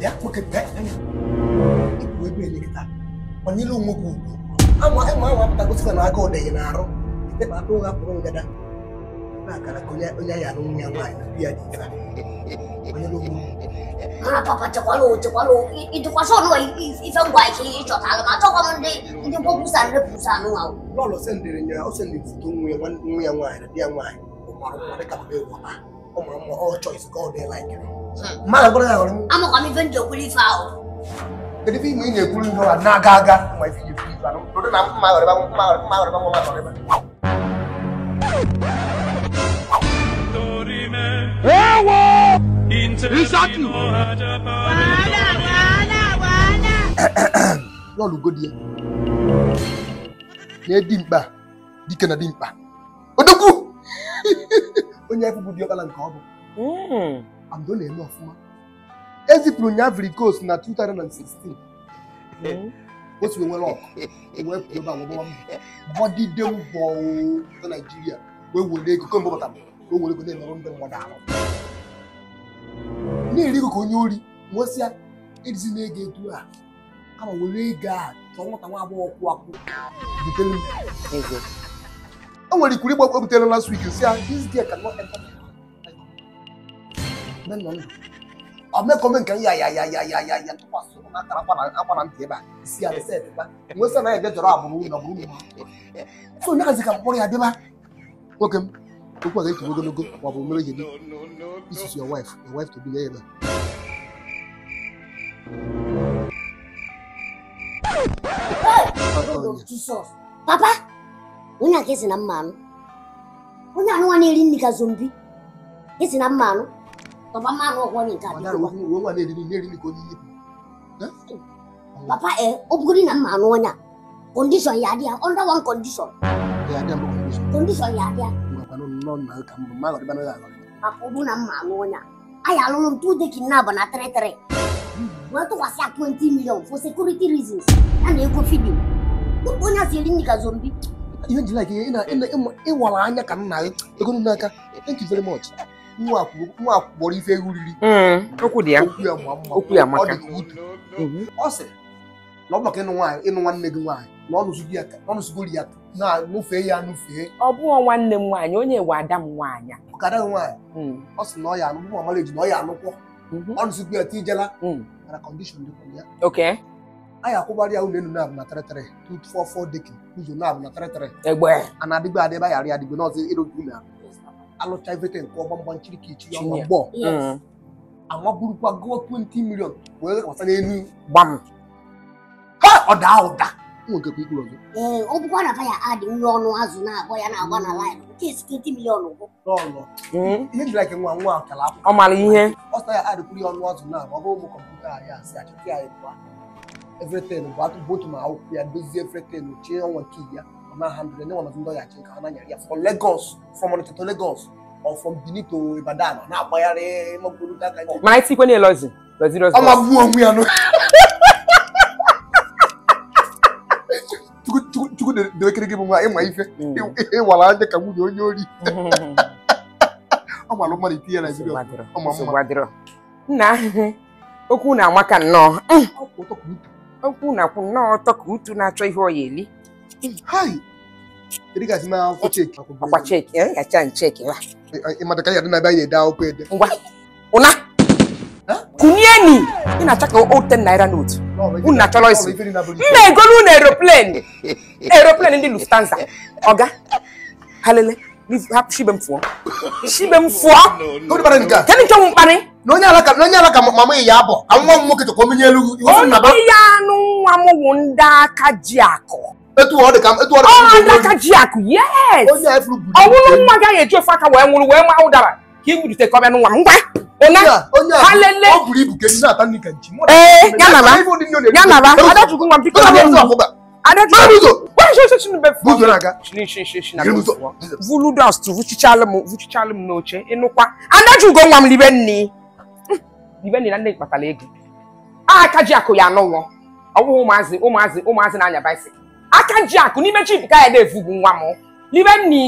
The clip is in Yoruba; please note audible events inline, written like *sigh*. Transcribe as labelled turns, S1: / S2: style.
S1: ya, wanilo mugulu ama ema wapta kusika na aka ode yinaro ite ba tunga ngada na kala kunya unya ya runya mai pia dita wanilo mugulu
S2: ana papa chakwalo chakwalo itu kwasono ife ngwa iki icho tala ma tokwa munde ndi ngobusa ndi busa no awu
S1: lolo sendire nya o sendire futu nwe nwe ya nwa ya dia nwa o maro mare ka be wo ba o maro mo o choice god they like it mmadụ gwara ya hụrụ
S2: amụkwa m ife nji okwuli ife ahụ
S1: kedu ife ime ị na-ekwuli ife ụwa na-aga aga nwa ife iji kwuli ife ahụ nụrụ na mma ghọrịba mma ghọrịba mma ghọrịba mma ghọrịba Ewo! Isatu! Wala, wala, wala! Ya. dike na *laughs* Onye and ọ na-eme ọfụma ezipụrụ nya viricos na 2016 eh. otu enwere ọkụ wee pụba agbọgbọmba gbọdide mbọ na naijiria wee were ego kemgbe pụtara o were ego na-emerụ ndị mmadụ ahụ na-eri ego ka onye ori nwesịa e na-ego etu a ma were ego a chọọ nwa agbọghọ kwụ akwụ nwere ikwuru igba o butere last week ne nɔ na ɔ mɛ kɔ mɛ nkan yayayayayaya tó wà so n'a taara fana an fana tiɲɛ ba si a bɛ se yɛrɛ ba n ko sanni a yɛrɛ jɔra a buru na buru ma so ne ka se ka bɔra yan deba o kɛ o kɔ kɛ tugu dɔrɔn ko wa bɔ mɛlɛ jeli this is your wife your wife to be there yɛrɛ. papa onye a ka esi na mmanụ onye anụnwa na-eri nri ka zombi esi na mmanụ Papa mmanụ nke na-eriri ka onye ibu. Papa e ọ na mma anụ ọnya kọndishọn ya adịa under one condition. Ya adịa mbụ kọndishọn. ya adịa. Mmakwanụ nọ nna ka mbụ mma na na ya reasons ya na ego Onye ka Ihe anya ka nna Thank you very nwakpọrọ ife egwu riri okwu ya ma aka ọ sịrị na ọ maka ịnụ nwaanyị ịnụ nwanne gị nwaanyị na ọnụzugori ya na-anụfe ya anụfe
S2: ọ bụghị nwanne m nwaanyị onye nwe ada m nwaanyị ọkada gị
S1: nwaanyị ọ sị na ọ ya anụ mama ji na ọ ya anụkwọ ọnụzugori ya tijela na kọndishọn dịkwa ya okay anyị akwụgbarị ya ụlọ elu na-abụ na tịrịtịrị four dekin ụzọ na-abụ na tịrịtịrị egbe a na-adịgbe adịbe ya arị n'ọzọ ịrụ ụlọ ahụ everything. alụcha ivete nke ọma mgbanchirikchi ọnwa mgbọ amaburukwa gụọ 20 million wee kwasa n'elu gbam ha ọda ụda ee ọ bụkwa na ya adị nri ọnụ azụ na-agba ya na-agba na laịf nke esi 20 million ụgwọ ihe dị like nwa nwa akara akwụkwọ ọ mara ihe ọ sọ ya adịkwuru ya ọnụ azụ na ọ bụrụ ụmụ kọmputa anyị asị achịkwa ya ịkwa everything bụ atụ bụ otu ma akwụkwọ ya dozie everything chie ọnwa nke ya na handle no one of them don yaje nka na nyari for Lagos from Onitsha to Lagos or from Benin to Ibadan na abayare mọgbọlú dáka. máa tí kò ní ẹlọ́sìn lọ́sìn lọ́sìn. ọmọ abúlé ọmú yanu. chukwu dèrè kéréké mu nwa ịma ife ịwara aja ka nwunye onye ori. ọ ma alụ mmadụ itinye Naijiria ọma mma.
S2: nna okwu na-amaka nnọọ okwu na-akwụ nnọọ ọtọ ka utu na-achọ ihe ọ ya eli hai riga si ma ko check akwa check eh ya cha check la e ma da kai na bai da ope de ngwa una kunieni ina chaka o 10 naira note
S1: una cholo isi me
S2: go na aeroplane aeroplane ndi lufthansa oga halele shibem fuo shibem fuo ko bara nika tani cho mpare
S1: no nya alaka no nya alaka mama ya abo anwa mo kito ko mi nyelu iwo na ba ya no nwa mo
S2: wonda ka ji ako
S1: etu ọ dị ka etu ọ dị ka aka ji yes
S2: onye efuru bụ gaghị eji ofe aka wee nwụrụ wee ụdara ka i wulite kọbe nwa ngwa ona ha ọ
S1: bụrụ ibu na-ata nchi ee ya nara ya nara adachukwu nwa
S2: na ụzọ vuchichalụ m n'oche ịnụkwa adajugo nwa m libe libe hmm. na nne kpatara ego akụ ya ọ ụmụazị ụmụazị ụmụazị na-anya baisikụl aka ji akụ n'ime chip ka ya da-efu bụ nwa m libe nni